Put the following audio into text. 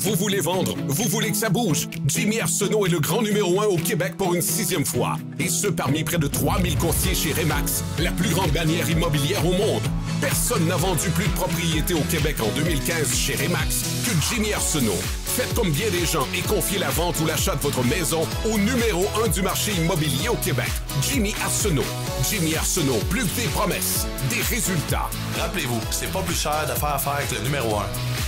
Vous voulez vendre? Vous voulez que ça bouge? Jimmy Arsenault est le grand numéro un au Québec pour une sixième fois. Et ce, parmi près de 3000 courtiers chez Remax, la plus grande bannière immobilière au monde. Personne n'a vendu plus de propriétés au Québec en 2015 chez Remax que Jimmy Arsenault. Faites comme bien des gens et confiez la vente ou l'achat de votre maison au numéro un du marché immobilier au Québec, Jimmy Arsenault. Jimmy Arsenault, plus que des promesses, des résultats. Rappelez-vous, c'est pas plus cher de faire affaire avec le numéro 1.